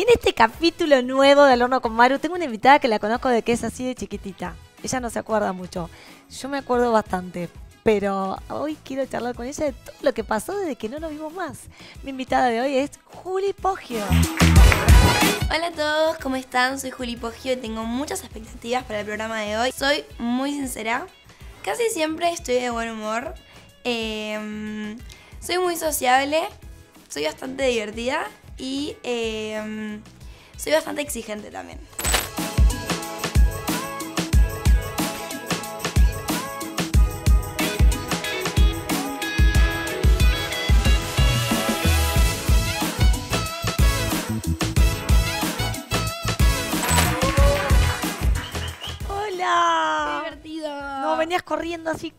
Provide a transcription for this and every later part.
En este capítulo nuevo de Al horno con Maru, tengo una invitada que la conozco de que es así de chiquitita. Ella no se acuerda mucho. Yo me acuerdo bastante. Pero hoy quiero charlar con ella de todo lo que pasó desde que no nos vimos más. Mi invitada de hoy es Juli Poggio. Hola a todos, ¿cómo están? Soy Juli Poggio y tengo muchas expectativas para el programa de hoy. Soy muy sincera, casi siempre estoy de buen humor. Em, soy muy sociable, soy bastante divertida y em, soy bastante exigente también. ¡Hola! divertido! No, venías corriendo así.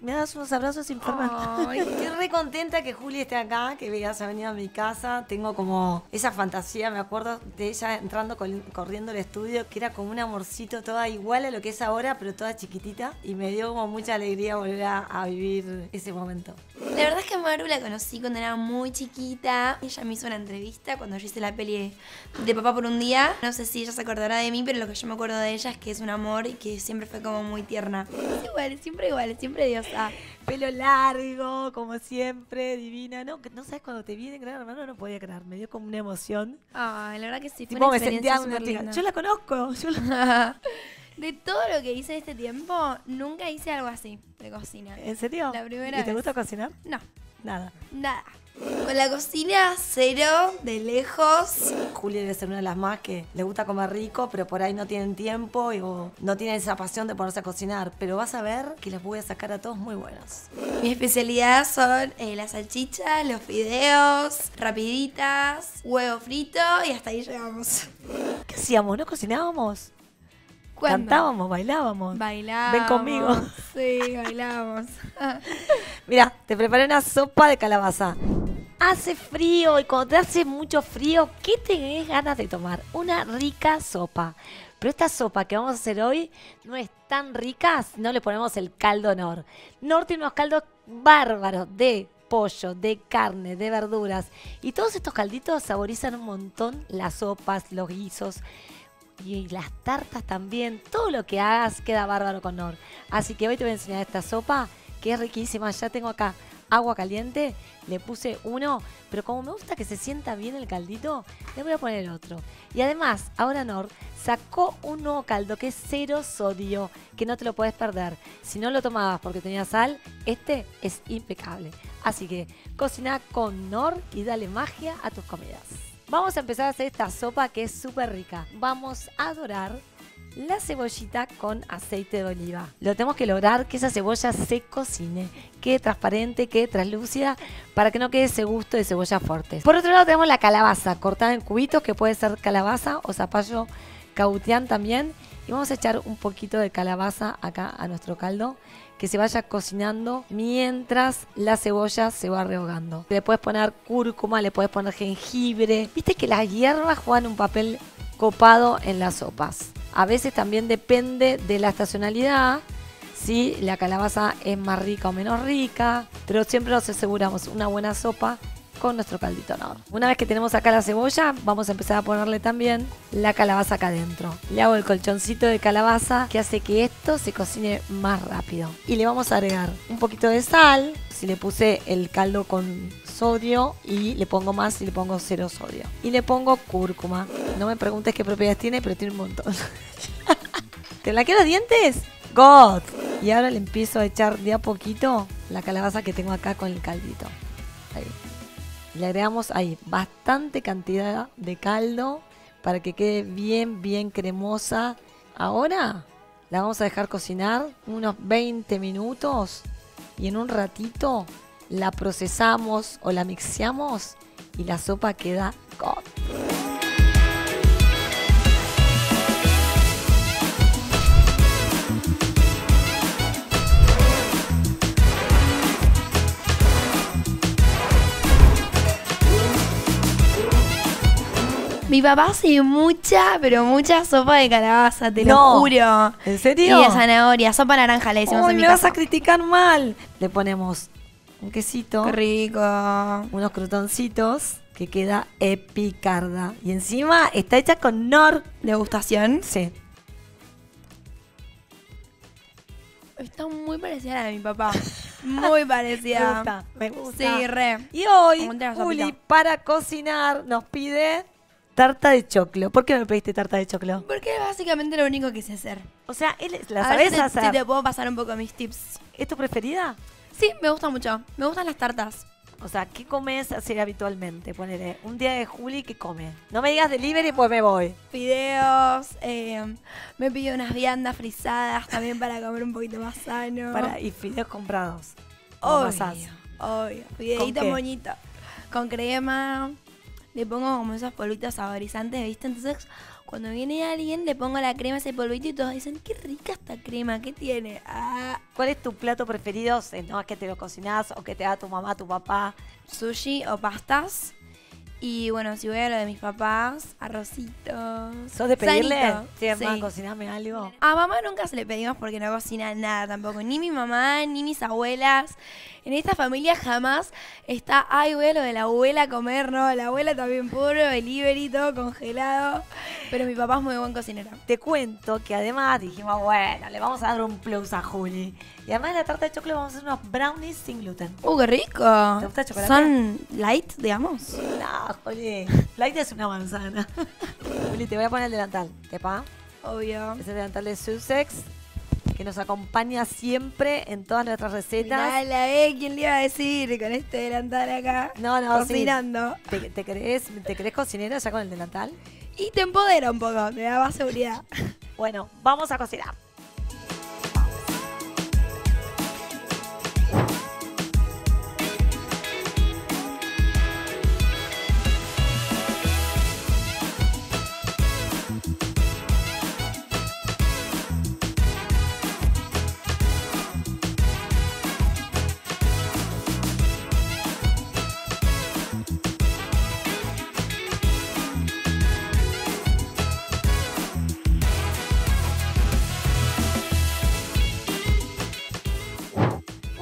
Me das unos abrazos sin forma. Ay. Estoy re contenta que Juli esté acá, que veas ha venido a mi casa. Tengo como esa fantasía, me acuerdo de ella entrando corriendo al estudio, que era como un amorcito, toda igual a lo que es ahora, pero toda chiquitita. Y me dio como mucha alegría volver a, a vivir ese momento. La verdad es que Maru la conocí cuando era muy chiquita. Ella me hizo una entrevista cuando yo hice la peli de, de Papá por un día. No sé si ella se acordará de mí, pero lo que yo me acuerdo de ella es que es un amor y que siempre fue como muy tierna. Es igual, siempre igual, siempre diosa. Pelo largo, como siempre, divina. No, no sabes cuando te vi de gran hermano, no podía creer. Me dio como una emoción. Ay, la verdad que sí, fue Tipo, una me experiencia sentía una. Yo la conozco. Yo la- De todo lo que hice este tiempo, nunca hice algo así de cocina. ¿En serio? La primera ¿Y te vez. gusta cocinar? No, Nada. nada. Con la cocina, cero, de lejos. Julia debe ser una de las más que le gusta comer rico, pero por ahí no tienen tiempo y, o no tienen esa pasión de ponerse a cocinar. Pero vas a ver que les voy a sacar a todos muy buenos. Mi especialidad son eh, las salchichas, los fideos, rapiditas, huevo frito y hasta ahí llegamos. ¿Qué hacíamos? ¿No cocinábamos? ¿Cuándo? Cantábamos, bailábamos. Bailábamos. Ven conmigo. Sí, bailábamos. Mira, te preparé una sopa de calabaza. Hace frío y cuando te hace mucho frío, ¿qué tenés ganas de tomar? Una rica sopa. Pero esta sopa que vamos a hacer hoy no es tan rica si no le ponemos el caldo Nor. Nor tiene unos caldos bárbaros de pollo, de carne, de verduras. Y todos estos calditos saborizan un montón las sopas, los guisos y las tartas también. Todo lo que hagas queda bárbaro con Nor. Así que hoy te voy a enseñar esta sopa que es riquísima. Ya tengo acá agua caliente, le puse uno, pero como me gusta que se sienta bien el caldito, le voy a poner otro. Y además, ahora Nor sacó un nuevo caldo que es cero sodio, que no te lo puedes perder. Si no lo tomabas porque tenía sal, este es impecable. Así que cocina con Nor y dale magia a tus comidas. Vamos a empezar a hacer esta sopa que es súper rica. Vamos a dorar la cebollita con aceite de oliva. Lo tenemos que lograr que esa cebolla se cocine, quede transparente, quede translúcida, para que no quede ese gusto de cebolla fuerte. Por otro lado tenemos la calabaza cortada en cubitos, que puede ser calabaza o zapallo cautián también. Y vamos a echar un poquito de calabaza acá a nuestro caldo, que se vaya cocinando mientras la cebolla se va rehogando. Le puedes poner cúrcuma, le puedes poner jengibre. Viste que las hierbas juegan un papel copado en las sopas. A veces también depende de la estacionalidad, si la calabaza es más rica o menos rica, pero siempre nos aseguramos una buena sopa con nuestro caldito Nor. Una vez que tenemos acá la cebolla, vamos a empezar a ponerle también la calabaza acá adentro. Le hago el colchoncito de calabaza que hace que esto se cocine más rápido. Y le vamos a agregar un poquito de sal, si le puse el caldo con sodio y le pongo más si le pongo cero sodio. Y le pongo cúrcuma. No me preguntes qué propiedades tiene, pero tiene un montón. ¿Te la los dientes? God. Y ahora le empiezo a echar de a poquito la calabaza que tengo acá con el caldito. Ahí. Le agregamos ahí bastante cantidad de caldo para que quede bien, bien cremosa. Ahora la vamos a dejar cocinar unos 20 minutos y en un ratito la procesamos o la mixeamos y la sopa queda God. Mi papá hace mucha, pero mucha sopa de calabaza, te No. lo juro. ¿En Y serio? de zanahoria, sopa naranja le decimos Uy, en mi me vas a criticar mal. Le ponemos un quesito, Qué rico. unos crutoncitos que queda epicarda. Y encima está hecha con Nor. Degustación. Sí. Está muy parecida a la de mi papá. Muy Me parecida. gusta, me gusta. Sí, re. Y hoy, Juli, para cocinar, nos pide tarta de choclo. ¿Por qué me pediste tarta de choclo? Porque es básicamente lo único que sé hacer. O sea, él la A ver sabes si te- hacer. si te puedo pasar un poco mis tips. ¿Es tu preferida? Sí, me gusta mucho. Me gustan las tartas. O sea, ¿qué comes así habitualmente? Ponele, un día de Juli, ¿qué come? No me digas delivery, pues me voy. Fideos. eh, me pido unas viandas frisadas también para comer un poquito más sano. Para, y fideos comprados. ¿Cómo Obvio, obvio. Fideito moñito. Con crema. Le pongo como esos polvitos saborizantes, ¿viste? Entonces, cuando viene alguien, le pongo la crema, ese polvito y todos dicen, qué rica esta crema, ¿qué tiene? Ah, ¿Cuál es tu plato preferido? No es que te lo cocinás o que te da tu mamá, tu papá. sushi o pastas. Y bueno, si voy a lo de mis papás, arrocitos. ¿Sos de pedirle? Sí, Sí. cociname algo. A mamá nunca se le pedimos porque no cocina nada tampoco. Ni mi mamá, ni mis abuelas. En esta familia jamás está, ay, voy a lo de la abuela a comer, no. La abuela también puro, delivery, todo congelado. Pero mi papá es muy buen cocinero. Te cuento que además dijimos, bueno, le vamos a dar un plus a Juli. Y además de la tarta de chocolate vamos a hacer unos brownies sin gluten. Uh, qué rico. ¿Te gusta el chocolate? Son light, digamos. No, Juli. Light es una manzana. Juli, te voy a poner el delantal. ¿Tepa? Obvio. Es el delantal de Sussex, que nos acompaña siempre en todas nuestras recetas. Mirá la ve, ¿quién le iba a decir con este delantal acá? No, no, sí. Cocinando. ¿Te, te crees, ¿Te crees cocinero ya con el delantal? Y te empodera un poco, te da más seguridad. Bueno, vamos a cocinar.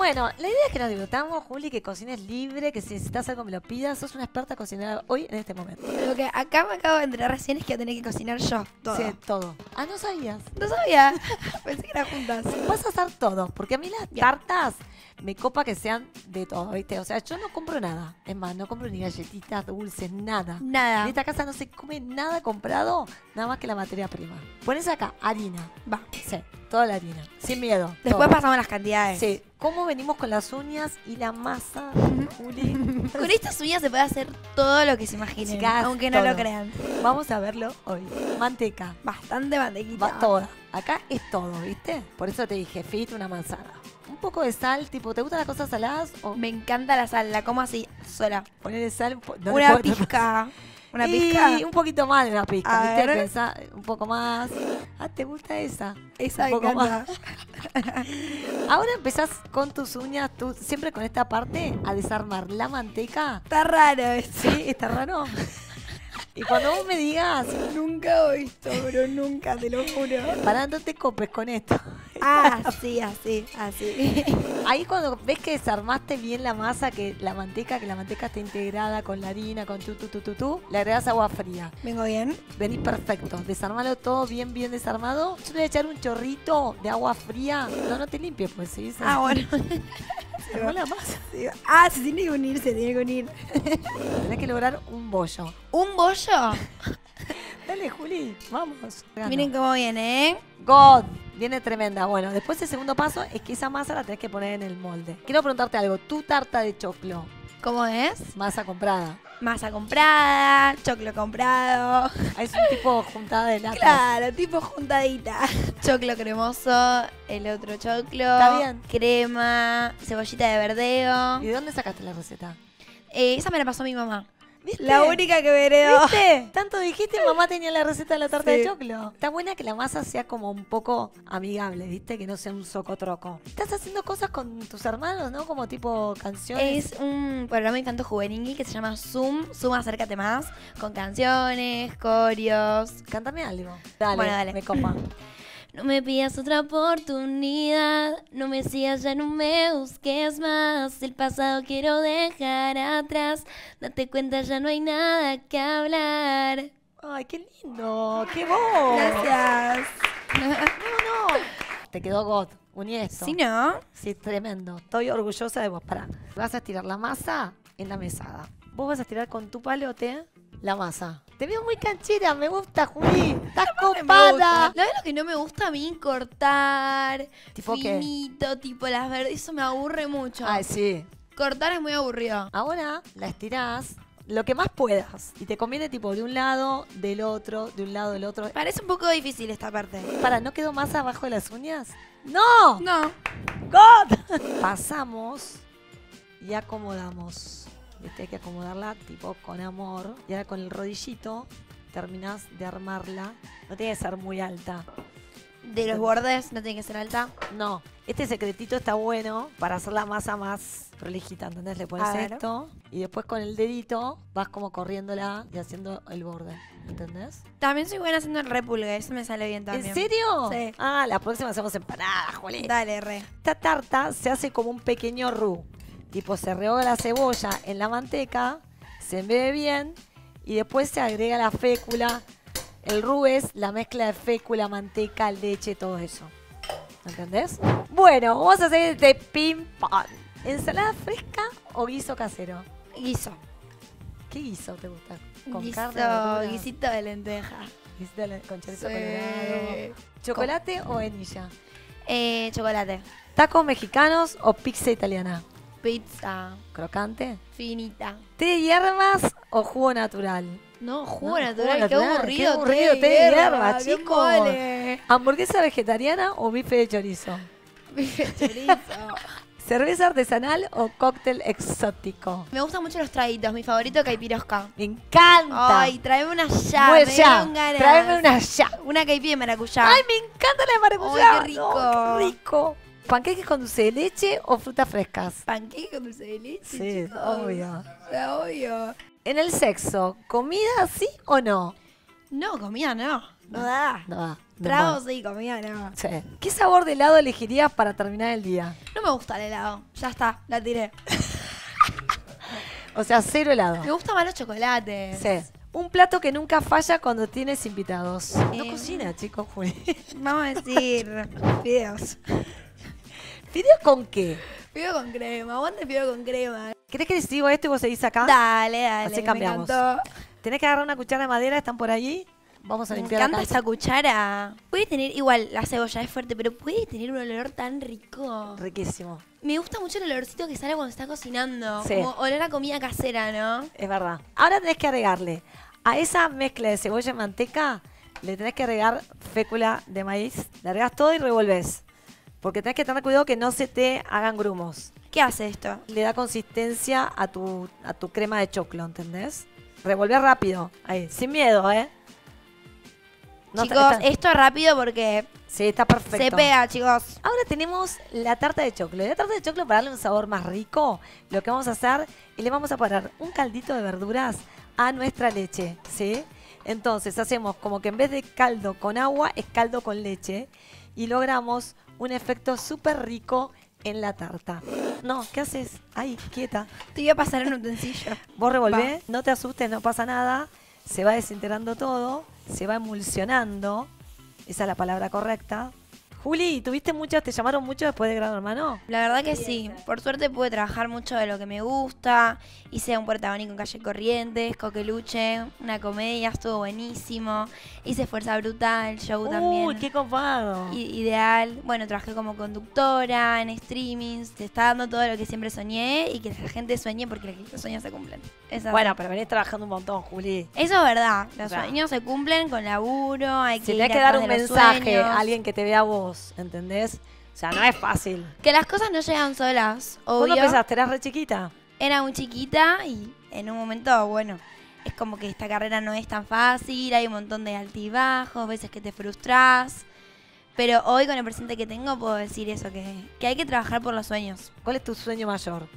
Bueno, la idea es que nos divertamos, Juli, que cocines libre, que si necesitas algo me lo pidas. Sos una experta cocinera hoy en este momento. Lo que acá me acabo de enterar recién es que voy a tener que cocinar yo todo. Sí, todo. Ah, no sabías. No sabía. Pensé que eran juntas. Vas a hacer todo, porque a mí las tartas me copa que sean de todo, ¿viste? O sea, yo no compro nada. Es más, no compro ni galletitas, dulces, nada. En Nada. esta casa no se come nada comprado, nada más que la materia prima. Pones acá harina. Va. Sí, toda la harina. Sin miedo. Después todo. pasamos las cantidades. Sí. ¿Cómo venimos con las uñas y la masa, Juli? Con estas uñas se puede hacer todo lo que se imaginen. Chicas, aunque no todo. lo crean. Vamos a verlo hoy. Manteca. Bastante mantequita. Va toda. Acá es todo, ¿viste? Por eso te dije, fit una manzana. Un poco de sal, tipo, ¿te gustan las cosas saladas? O Me encanta la sal, la como así, sola. ponerle sal. no una pizca. Una y pizca. un poquito más de una pizca, ¿viste? Pensá un poco más. Ah, ¿te gusta esa? Esa un me poco encanta. Ahora empezás con tus uñas, tú siempre con esta parte, a desarmar la manteca. Está raro eso. ¿Sí? ¿Está raro? Y cuando vos me digas, Nunca he visto, pero nunca, te lo juro. pará, no te copes con esto. Ah, sí, así, así. Ahí cuando ves que desarmaste bien la masa, que la manteca, que la manteca está integrada con la harina, con tu, tu, tu, tu, tu, le agregas agua fría. ¿Vengo bien? Venís perfecto. Desarmalo todo bien, bien desarmado. Yo le voy a echar un chorrito de agua fría. No, no te limpies, pues, ¿sí? Ah, bueno. se la masa. Ah, se tiene que unir, se tiene que unir. Tenés que lograr un bollo. ¿Un bollo? Dale, Juli, vamos. Miren cómo viene, ¿eh? God, viene tremenda. Bueno, después el segundo paso es que esa masa la tenés que poner en el molde. Quiero preguntarte algo. Tu tarta de choclo, ¿Cómo es? masa comprada. Masa comprada, choclo comprado. Es un tipo juntada de latas. Claro, tipo juntadita. Choclo cremoso, el otro choclo. Está bien. Crema, cebollita de verdeo. ¿Y de dónde sacaste la receta? Eh, esa me la pasó mi mamá. ¿Viste? La única que me heredó. ¿Viste? Tanto dijiste, mamá tenía la receta de la tarta Sí. de choclo. Está buena que la masa sea como un poco amigable, ¿viste? Que no sea un socotroco. Estás haciendo cosas con tus hermanos, ¿no? Como tipo canciones. Es un programa de canto juvenil que se llama Zoom, Zoom Acércate Más, con canciones, coreos. Cántame algo. Dale, Bueno, dale. me copa. No me pidas otra oportunidad, no me sigas ya, no me busques más. El pasado quiero dejar atrás, date cuenta ya no hay nada que hablar. Ay, qué lindo, qué voz. Gracias. No, no. Te quedó God. Uní esto. ¿Sí no? Sí, tremendo. Estoy orgullosa de vos. Pará. Vas a estirar la masa en la mesada. Vos vas a estirar con tu palote la masa. Te veo muy canchera, me gusta, Juli. Estás copada. ¿Sabes lo que no me gusta a mí? Cortar, ¿Tipo qué? finito, tipo las verdes. Eso me aburre mucho. Ay, sí. Cortar es muy aburrido. Ahora la estirás lo que más puedas. Y te conviene tipo de un lado, del otro, de un lado, del otro. Parece un poco difícil esta parte. Para, ¿no quedó más abajo de las uñas? ¡No! No. God. Pasamos y acomodamos. Viste, hay que acomodarla tipo con amor. Y ahora con el rodillito terminás de armarla. No tiene que ser muy alta. De los bordes no tiene que ser alta. No, este secretito está bueno para hacer la masa más prolijita, ¿entendés? Le pones esto y después con el dedito vas como corriéndola y haciendo el borde, ¿entendés? También soy buena haciendo el repulgue, eso me sale bien también. ¿En serio? Sí. Ah, la próxima hacemos empanadas, Juli. Dale, re. Esta tarta se hace como un pequeño roux. Tipo, se rehoga la cebolla en la manteca, se embebe bien y después se agrega la fécula. El roux es la mezcla de fécula, manteca, leche, todo eso. ¿Entendés? Bueno, vamos a hacer este ping pong. ¿Ensalada fresca o guiso casero? Guiso. ¿Qué guiso te gusta? ¿Con guiso, carne? guisito de lenteja. Guisito de- con chorizo Sí. colorado. ¿Chocolate o vainilla? Eh, chocolate. ¿Tacos mexicanos o pizza italiana? Pizza. ¿Crocante? Finita. ¿Té de hierbas o jugo natural? No, jugo No, natural, jugo qué natural, aburrido. qué aburrido té de hierba, qué chicos. ¿Hamburguesa vegetariana o bife de chorizo? Chorizo. ¿Cerveza artesanal o cóctel exótico? Me gustan mucho los traguitos, mi favorito caipirosca. Me encanta. Ay, tráeme una ya, Pues me ya, ganas. tráeme una ya. Una caipi de maracuyá. Ay, me encanta la de maracuyá. Ay, qué rico. No, qué rico. ¿Panqueques con dulce de leche o frutas frescas? Panqueque con dulce de leche. Sí, chicos. obvio. Obvio. En el sexo, ¿comida sí o no? No, comida no. No da. No Tragos va. sí, comida no. Sí. ¿Qué sabor de helado elegirías para terminar el día? No me gusta el helado. Ya está, la tiré. O sea, cero helado. Me gustan más los chocolates. Sí. Un plato que nunca falla cuando tienes invitados. No Eh, cocina, chicos, Juli. Vamos a decir fideos. ¿Fideo con qué? Fideo con crema. Aguante fideo con crema. ¿Querés que les digo esto y vos seguís acá? Dale, dale. Así me cambiamos. Tenés que agarrar una cuchara de madera, están por allí. Vamos a Me limpiar encanta acá. esa cuchara. Puede tener, igual, la cebolla es fuerte, pero puede tener un olor tan rico. Riquísimo. Me gusta mucho el olorcito que sale cuando está cocinando. Sí. Como olor a comida casera, ¿no? Es verdad. Ahora tenés que agregarle a esa mezcla de cebolla y manteca, le tenés que agregar fécula de maíz. Le agregás todo y revolvés. Porque tenés que tener cuidado que no se te hagan grumos. ¿Qué hace esto? Le da consistencia a tu, a tu crema de choclo, ¿entendés? Revolver rápido. Ahí, sin miedo, ¿eh? No, chicos, está- está- esto es rápido porque sí, está perfecto. se pega, chicos. Ahora tenemos la tarta de choclo. Y la tarta de choclo, para darle un sabor más rico, lo que vamos a hacer es le vamos a poner un caldito de verduras a nuestra leche, ¿sí? Entonces hacemos como que en vez de caldo con agua, es caldo con leche. Y logramos un efecto súper rico en la tarta. No, ¿qué haces? Ahí, quieta. Te iba a pasar un utensilio. Vos revolvés, no te asustes, no pasa nada. Se va desintegrando todo, se va emulsionando. Esa es la palabra correcta. Juli, ¿tuviste muchos, te llamaron mucho después de Gran Hermano? La verdad que sí. Por suerte pude trabajar mucho de lo que me gusta. Hice un protagónico en Calle Corrientes, Coqueluche, una comedia, estuvo buenísimo. Hice Fuerza Brutal, show también. Uy, qué copado. I- Ideal. Bueno, trabajé como conductora en streamings. Te está dando todo lo que siempre soñé y que la gente sueñe porque los sueños se cumplen. Bueno, pero venís trabajando un montón, Juli. Eso es verdad. Los O sea, sueños se cumplen con laburo. Hay que Si ir tenés que dar un mensaje sueños. a alguien que te vea a vos, ¿entendés? O sea, no es fácil. Que las cosas no llegan solas. ¿Cuándo Obvio. empezaste? ¿Eras re chiquita? Era muy chiquita y en un momento, bueno, es como que esta carrera no es tan fácil, hay un montón de altibajos, veces que te frustras. Pero hoy con el presente que tengo puedo decir eso, que, que hay que trabajar por los sueños. ¿Cuál es tu sueño mayor?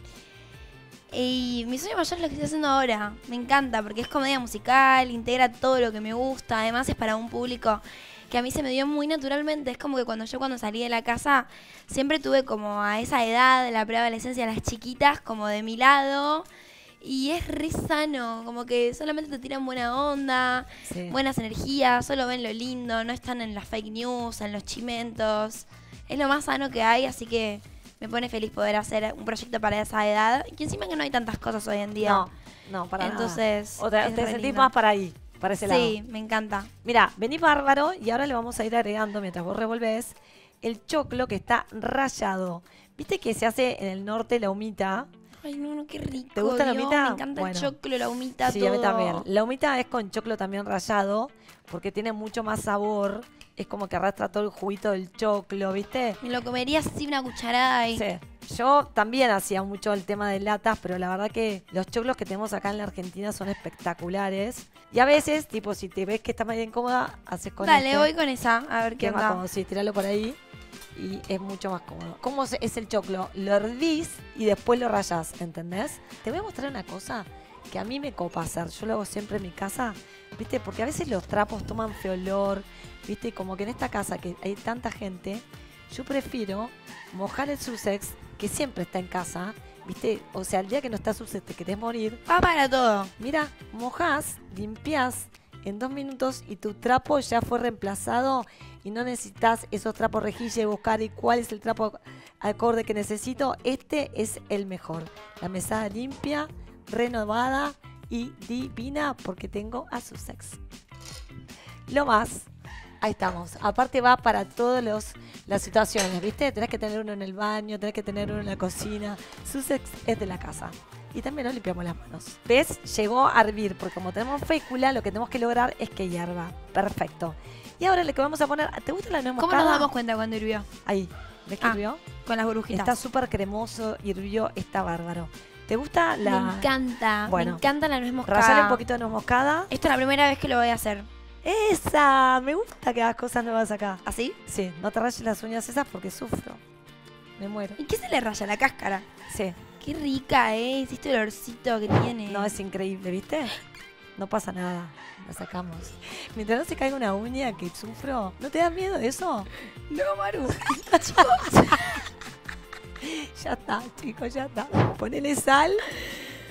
Y mi sueño mayor es lo que estoy haciendo ahora. Me encanta porque es comedia musical, integra todo lo que me gusta. Además es para un público que a mí se me dio muy naturalmente. Es como que cuando yo cuando salí de la casa siempre tuve como a esa edad la preadolescencia las chiquitas como de mi lado. Y es re sano, como que solamente te tiran buena onda, Sí. buenas energías, solo ven lo lindo, no están en las fake news, en los chimentos. Es lo más sano que hay, así que me pone feliz poder hacer un proyecto para esa edad. Y encima que no hay tantas cosas hoy en día. No, no, para Entonces, nada. O te, te sentís más para ahí, para ese lado. Sí, me encanta. Mira, vení bárbaro y ahora le vamos a ir agregando mientras vos revolvés el choclo que está rallado. ¿Viste que se hace en el norte la humita? Ay, no, no, qué rico. ¿Te gusta la humita? Me encanta Bueno. el choclo, la humita, sí, todo. a mí también. La humita es con choclo también rallado porque tiene mucho más sabor. Es como que arrastra todo el juguito del choclo, ¿viste? Me lo comería así una cucharada y... Sí. Yo también hacía mucho el tema de latas, pero la verdad que los choclos que tenemos acá en la Argentina son espectaculares. Y a veces, tipo, si te ves que está medio incómoda, haces con Dale, este. voy con esa, a ver qué más onda. cómodo, sí, tirarlo por ahí y es mucho más cómodo. ¿Cómo es el choclo? Lo hervís y después lo rayás, ¿entendés? Te voy a mostrar una cosa que a mí me copa hacer. Yo lo hago siempre en mi casa, ¿viste? Porque a veces los trapos toman feo olor, ¿viste? Como que en esta casa que hay tanta gente, yo prefiero mojar el Sussex, que siempre está en casa, ¿viste? O sea, el día que no está Sussex te querés morir, Va para todo. Mira, mojás, limpias en dos minutos y tu trapo ya fue reemplazado y no necesitas esos trapos rejilla y buscar y cuál es el trapo acorde que necesito. Este es el mejor. La mesada limpia, renovada y divina porque tengo a Sussex. Lo más, ahí estamos. Aparte va para todas las situaciones, ¿viste? Tenés que tener uno en el baño, tenés que tener uno en la cocina. Sussex es de la casa. Y también nos limpiamos las manos. ¿Ves? Llegó a hervir, porque como tenemos fécula, lo que tenemos que lograr es que hierva. Perfecto. Y ahora lo que vamos a poner, ¿te gusta la nuez ¿Cómo moscada? nos damos cuenta cuando hirvió? Ahí, ¿ves que Ah, hirvió? Con las burbujitas. Está súper cremoso, hirvió, está bárbaro. ¿Te gusta la...? Me encanta. Bueno. Me encanta la nuez moscada. Rayale un poquito de nuez moscada. Esto es la primera vez que lo voy a hacer. ¡Esa! Me gusta que hagas cosas nuevas acá. ¿Así? Sí, no te rayes las uñas esas porque sufro. Me muero. ¿Y qué se le raya? La cáscara. Sí. Qué rica. Hiciste el olorcito que tiene. No, es increíble, ¿viste? No pasa nada. La sacamos. Mientras no se caiga una uña que sufro, ¿no te da miedo eso? No, Maru. Ya está, chicos, ya está. Ponele sal.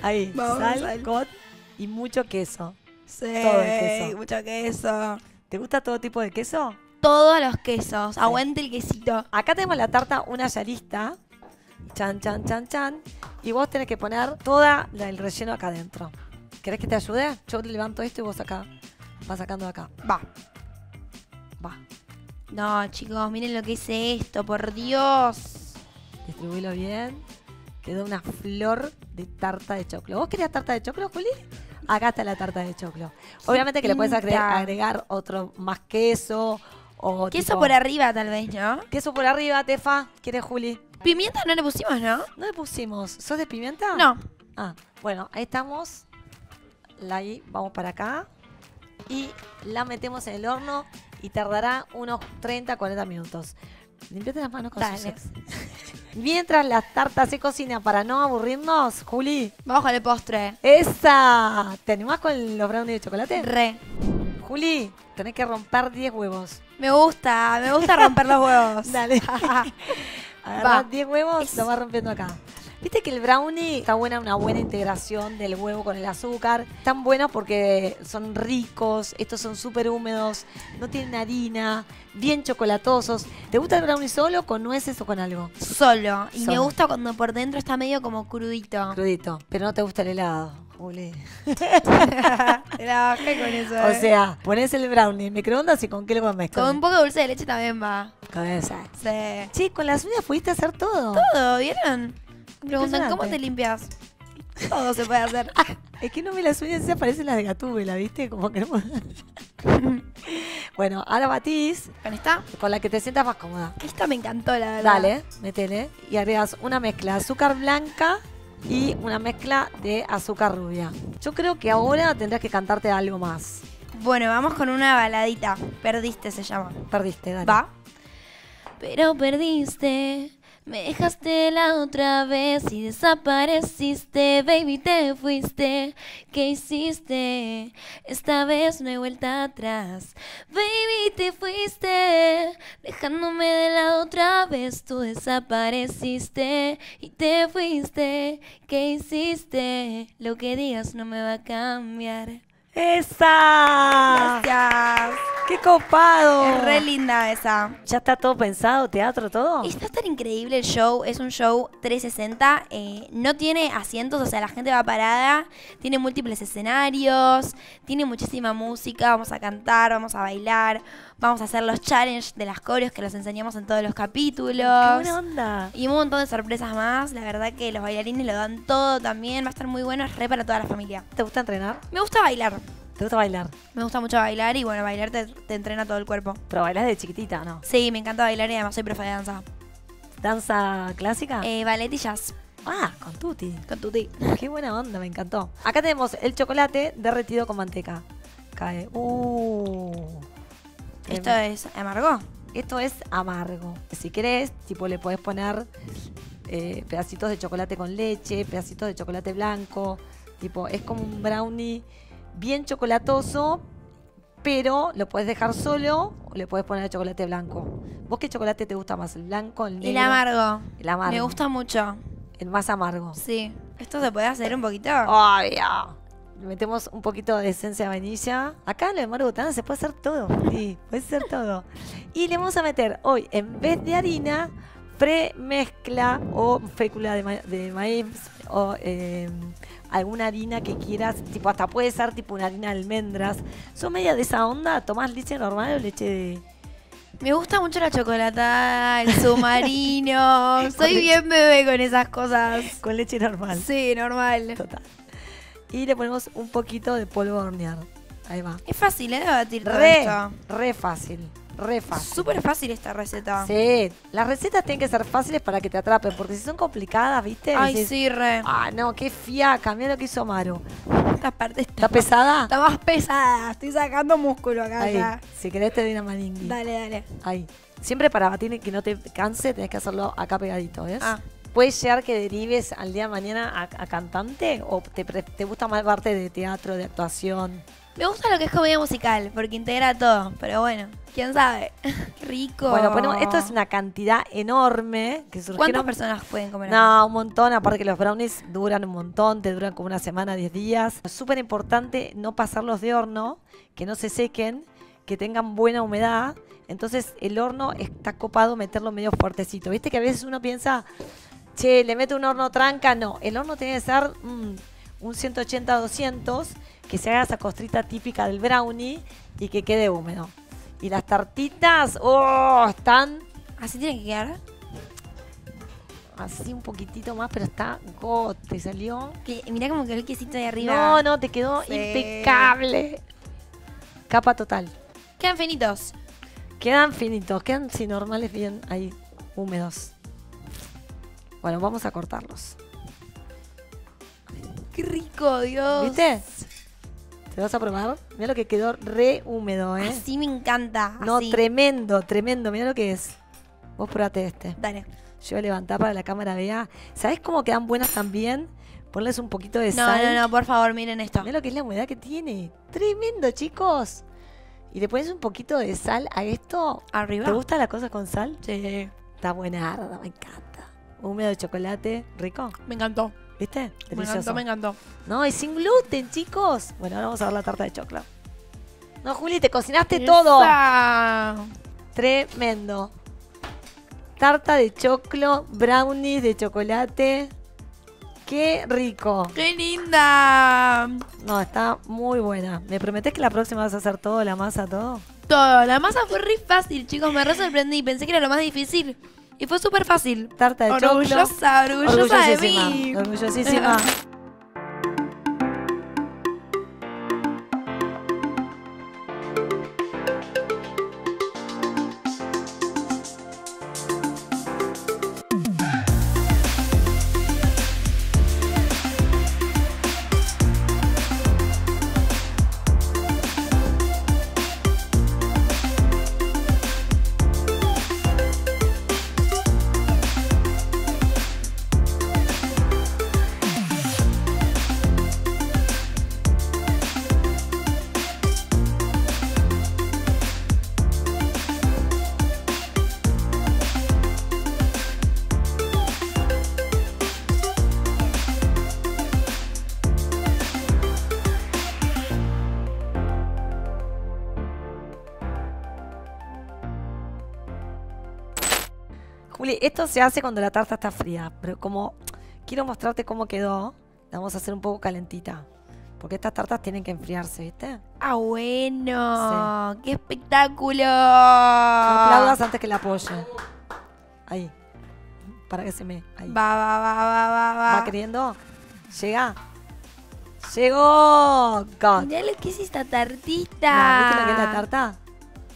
Ahí, Vamos, sal, sal. cot y mucho queso. Sí, Todo el queso. mucho queso. ¿Te gusta todo tipo de queso? Todos los quesos. Aguante el quesito. Acá tenemos la tarta, una ya lista. Chan, chan, chan, chan. Y vos tenés que poner toda la- el relleno acá adentro. ¿Querés que te ayude? Yo te levanto esto y vos acá. Vas sacando de acá. Va. Va. No, chicos, miren lo que es esto, por Dios. Distribuílo bien. Quedó una flor de tarta de choclo. ¿Vos querías tarta de choclo, Juli? Acá está la tarta de choclo. Obviamente que le puedes agregar otro más queso o Queso tipo- por arriba, tal vez, ¿no? Queso por arriba, Tefa. ¿Quieres, Juli? Pimienta no le pusimos, ¿no? No le pusimos. ¿Sos de pimienta? No. Ah, bueno, ahí estamos. La ahí, vamos para acá. Y la metemos en el horno y tardará unos 30, 40 minutos. Limpiate las manos con Dale. Sussex. Mientras las tartas se cocinan para no aburrirnos, Juli. Vamos con el postre. ¡Esa! ¿Te animás con los brownies de chocolate? Re. Juli, tenés que romper 10 huevos. Me gusta, me gusta romper los huevos. Dale. Agarrás Va. 10 huevos, Es- lo vas rompiendo acá. Viste que el brownie está buena una buena integración del huevo con el azúcar. Están buenos porque son ricos, estos son súper húmedos, no tienen harina, bien chocolatosos. ¿Te gusta el brownie solo, con nueces o con algo? Solo. Y me gusta cuando por dentro está medio como crudito. Crudito. Pero no te gusta el helado, Juli. Te la bajé con eso. O eh. sea, pones el brownie en microondas y con qué lo comes. Con un poco de dulce de leche también va. con esa. Sí. Sí, con las uñas pudiste hacer todo. Todo, ¿vieron? Me preguntan, ¿cómo te limpias? Todo se puede hacer. Es que no me las uñas esas parecen las de Gatúbela, ¿viste? Como que no... bueno, ahora batís ¿Con esta? con la que te sientas más cómoda. Esta me encantó, la verdad. Dale, metele. Y agregas una mezcla de azúcar blanca y una mezcla de azúcar rubia. Yo creo que ahora tendrás que cantarte algo más. Bueno, vamos con una baladita. Perdiste se llama. Perdiste, dale. ¿Va? Pero perdiste, Me dejaste la otra vez y desapareciste, baby, te fuiste. ¿Qué hiciste? Esta vez no hay vuelta atrás. Baby, te fuiste, dejándome de la otra vez. Tú desapareciste y te fuiste. ¿Qué hiciste? Lo que digas no me va a cambiar. ¡Esa! Gracias. ¡Qué copado! Es re linda esa. ¿Ya está todo pensado? ¿Teatro, todo? Está tan increíble el show, es un show 360, eh, no tiene asientos, o sea, la gente va parada, tiene múltiples escenarios, tiene muchísima música, vamos a cantar, vamos a bailar, vamos a hacer los challenges de las coreos que los enseñamos en todos los capítulos. ¡Qué buena onda! Y un montón de sorpresas más, la verdad que los bailarines lo dan todo también, va a estar muy bueno, es re para toda la familia. ¿Te gusta entrenar? Me gusta bailar, ¿Te gusta bailar? me gusta mucho bailar y bueno, bailar te, te entrena todo el cuerpo. Pero bailás de chiquitita, ¿no? Sí, me encanta bailar y además soy profe de danza. ¿Danza clásica? Eh, ballet y jazz, ah, con Tuti. con tuti. Qué buena onda, me encantó. Acá tenemos el chocolate derretido con manteca. Cae. Uh. Esto es amargo. Esto es amargo. Si querés, tipo le podés poner eh, pedacitos de chocolate con leche, pedacitos de chocolate blanco. Tipo, es como un brownie bien chocolatoso, pero lo puedes dejar solo o le puedes poner chocolate blanco. ¿Vos qué chocolate te gusta más? ¿El blanco, el negro? El amargo. El amargo. Me gusta mucho. El más amargo. Sí. ¿Esto se puede hacer un poquito? Obvio. Le metemos un poquito de esencia de vainilla. Acá en el amargo botana se puede hacer todo. Sí, puede ser todo. Y le vamos a meter hoy, en vez de harina, premezcla o fécula de, ma- de maíz o eh, alguna harina que quieras. Tipo, hasta puede ser tipo una harina de almendras. ¿Son media de esa onda? ¿Tomás leche normal o leche de...? Me gusta mucho la chocolatada, el submarino. Soy bien bebé con esas cosas. Con leche normal. Sí, normal. Total. Y le ponemos un poquito de polvo hornear. Ahí va. Es fácil, ¿eh? De batir todo Re, esto. re fácil. Re fácil. Súper fácil esta receta. Sí, las recetas tienen que ser fáciles para que te atrapen, porque si son complicadas, ¿viste? Ay, Decís, sí, re. Ah, no, qué fiaca, mira lo que hizo Maru. Esta parte está, ¿Está pesada? está más pesada. Estoy sacando músculo acá Ahí, ya. si querés te doy una maningui. Dale, dale. Ahí. Siempre para batir que no te canse, tenés que hacerlo acá pegadito, ¿ves? Ah. ¿Puede ser que derives al día de mañana a, a cantante? ¿O te, te gusta más parte de teatro, de actuación? Me gusta lo que es comedia musical, porque integra todo. Pero bueno, quién sabe. Qué rico. Bueno, ponemos- esto es una cantidad enorme que ¿Cuántas surgieron. personas pueden comer No, un montón, aparte que los brownies duran un montón, te duran como una semana, 10 días. Es súper importante no pasarlos de horno, que no se sequen, que tengan buena humedad. Entonces el horno está copado meterlo medio fuertecito. Viste que a veces uno piensa, che, le meto un horno tranca. No, el horno tiene que ser mm, un 180-200, que se haga esa costrita típica del brownie y que quede húmedo. Y las tartitas, oh, están ¿Así tiene que quedar? así un poquitito más, pero está got, te salió. Que, mirá como quedó el quesito de arriba. No, no, te quedó Sí. impecable. Capa total. Quedan finitos. Quedan finitos, quedan si normales bien ahí húmedos. Bueno, vamos a cortarlos. Qué rico, Dios. ¿Viste? ¿Te vas a probar? Mira lo que quedó re húmedo, ¿eh? Así me encanta. no, así. tremendo, tremendo. Mira lo que es. Vos probate este. Dale. Yo voy a levantar para que la cámara vea. ¿Sabés cómo quedan buenas también? Ponles un poquito de No, sal. no, no, por favor, miren esto. Mira lo que es la humedad que tiene. Tremendo, chicos. Y le pones un poquito de sal a esto. Arriba. ¿Te gusta la cosa con sal? Sí. Está buenarda, me encanta. Húmedo de chocolate, rico. Me encantó. ¿Viste? Me encantó, me encantó. No, y sin gluten, chicos. Bueno, ahora vamos a ver la tarta de chocolate. No, Juli, te cocinaste todo. Esa. Tremendo. Tarta de choclo, brownies de chocolate. Qué rico. ¡Qué linda! No, está muy buena. ¿Me prometés que la próxima vas a hacer todo, la masa, todo? Todo. La masa fue re fácil, chicos. Me re sorprendí. Pensé que era lo más difícil. Y fue súper fácil. Tarta de choclo. Orgullosa, orgullosa de Orgullosísima, mí. Orgullosísima. Esto se hace cuando la tarta está fría, pero como quiero mostrarte cómo quedó, la vamos a hacer un poco calentita. Porque estas tartas tienen que enfriarse, ¿viste? Ah, bueno. ¡Qué espectáculo! Aplaudas antes que la apoye. Ahí. Para que se me. Ahí. Va, va, va, va, va, va. ¿Va queriendo? ¿Llega? ¡Llegó! God. Mirá lo que es esta tartita. No, ¿Viste lo que es la tarta?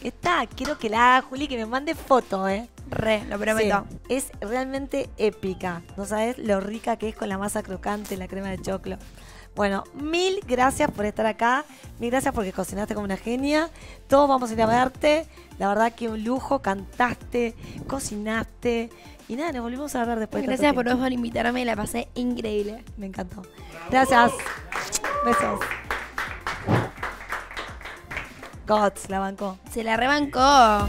Esta, quiero que la haga Juli, que me mande foto, ¿eh? Re, lo prometo. Sí, es realmente épica. No sabes lo rica que es con la masa crocante, la crema de choclo. Bueno, mil gracias por estar acá. Mil gracias porque cocinaste como una genia. Todos vamos a ir a verte. La verdad que un lujo. Cantaste, cocinaste. Y nada, nos volvimos a ver después. Gracias por por invitarme, la pasé increíble. Me encantó. Gracias. Besos. Gods, la bancó. Se la rebancó.